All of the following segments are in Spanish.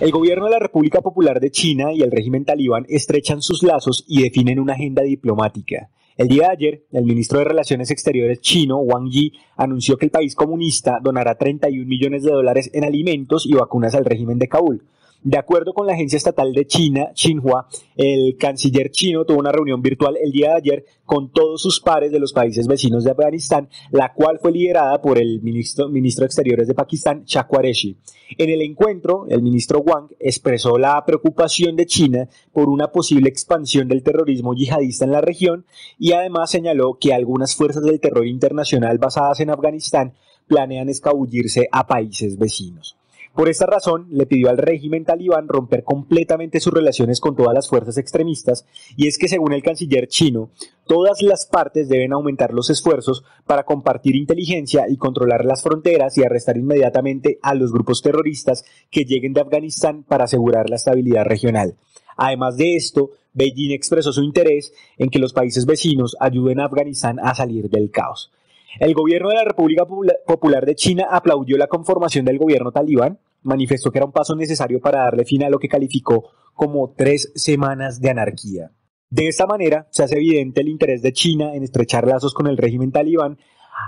El gobierno de la República Popular de China y el régimen talibán estrechan sus lazos y definen una agenda diplomática. El día de ayer, el ministro de Relaciones Exteriores chino, Wang Yi, anunció que el país comunista donará 31 millones de dólares en alimentos y vacunas al régimen de Kabul. De acuerdo con la agencia estatal de China, Xinhua, el canciller chino tuvo una reunión virtual el día de ayer con todos sus pares de los países vecinos de Afganistán, la cual fue liderada por el ministro, de Exteriores de Pakistán, Shah Qureshi. En el encuentro, el ministro Wang expresó la preocupación de China por una posible expansión del terrorismo yihadista en la región y además señaló que algunas fuerzas del terror internacional basadas en Afganistán planean escabullirse a países vecinos. Por esta razón, le pidió al régimen talibán romper completamente sus relaciones con todas las fuerzas extremistas, y es que según el canciller chino, todas las partes deben aumentar los esfuerzos para compartir inteligencia y controlar las fronteras y arrestar inmediatamente a los grupos terroristas que lleguen de Afganistán para asegurar la estabilidad regional. Además de esto, Beijing expresó su interés en que los países vecinos ayuden a Afganistán a salir del caos. El gobierno de la República Popular de China aplaudió la conformación del gobierno talibán, manifestó que era un paso necesario para darle fin a lo que calificó como tres semanas de anarquía. De esta manera, se hace evidente el interés de China en estrechar lazos con el régimen talibán,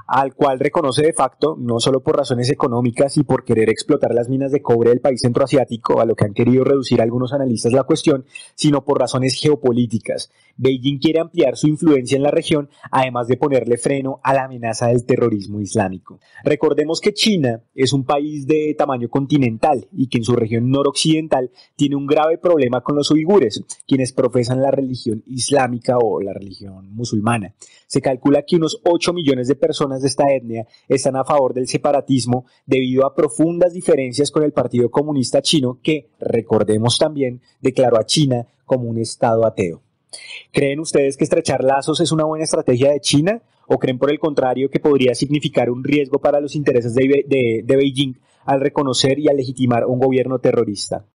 al cual reconoce de facto, no solo por razones económicas y por querer explotar las minas de cobre del país centroasiático, a lo que han querido reducir algunos analistas la cuestión, sino por razones geopolíticas. Beijing quiere ampliar su influencia en la región, además de ponerle freno a la amenaza del terrorismo islámico. Recordemos que China es un país de tamaño continental y que en su región noroccidental tiene un grave problema con los uigures, quienes profesan la religión islámica o la religión musulmana. Se calcula que unos 8 millones de personas de esta etnia están a favor del separatismo debido a profundas diferencias con el Partido Comunista Chino que, recordemos también, declaró a China como un Estado ateo. ¿Creen ustedes que estrechar lazos es una buena estrategia de China o creen por el contrario que podría significar un riesgo para los intereses de, Beijing al reconocer y al legitimar un gobierno terrorista?